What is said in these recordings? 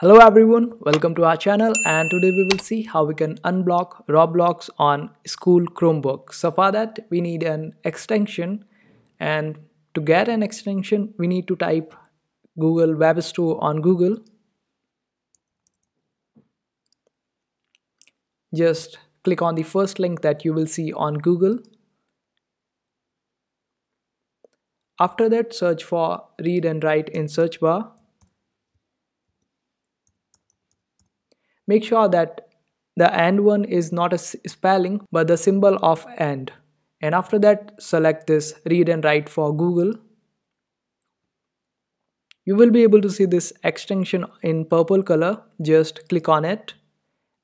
Hello everyone, welcome to our channel and today we will see how we can unblock Roblox on school Chromebook. So for that we need an extension and to get an extension we need to type Google Web Store on Google. Just click on the first link that you will see on Google. After that search for read and write in search bar Make sure that the AND one is not a spelling but the symbol of AND. And after that select this read and write for Google. You will be able to see this extension in purple color. Just click on it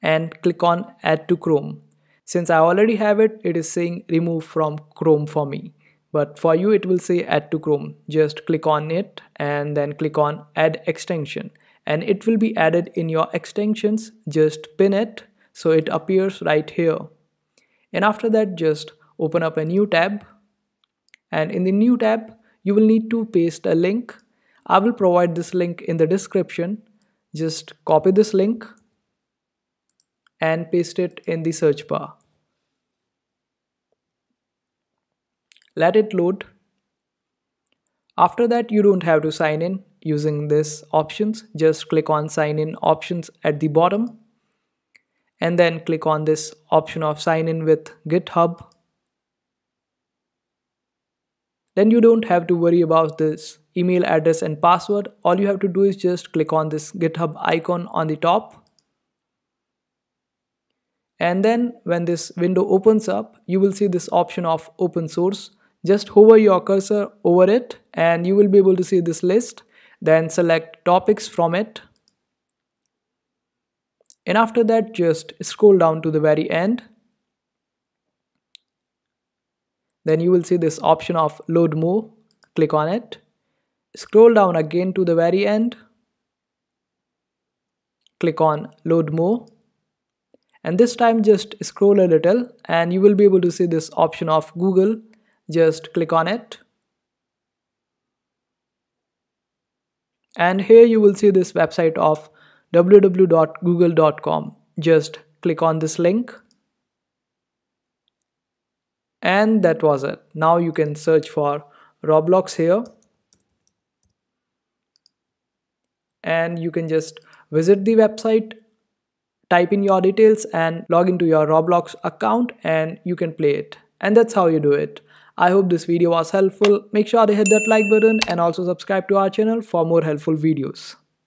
and click on add to Chrome. Since I already have it, it is saying remove from Chrome for me. But for you, it will say add to Chrome. Just click on it and then click on add extension and it will be added in your extensions. Just pin it so it appears right here. And after that just open up a new tab. And in the new tab you will need to paste a link. I will provide this link in the description. Just copy this link and paste it in the search bar. Let it load. After that you don't have to sign in using this options. Just click on sign in options at the bottom and then click on this option of sign in with github. Then you don't have to worry about this email address and password. All you have to do is just click on this github icon on the top. And then when this window opens up you will see this option of open source. Just hover your cursor over it and you will be able to see this list then select topics from it. And after that just scroll down to the very end. Then you will see this option of load more click on it. Scroll down again to the very end. Click on load more and this time just scroll a little and you will be able to see this option of Google. Just click on it and here you will see this website of www.google.com just click on this link. And that was it. Now you can search for roblox here. And you can just visit the website type in your details and log into your roblox account and you can play it. And that's how you do it I hope this video was helpful. Make sure to hit that like button and also subscribe to our channel for more helpful videos.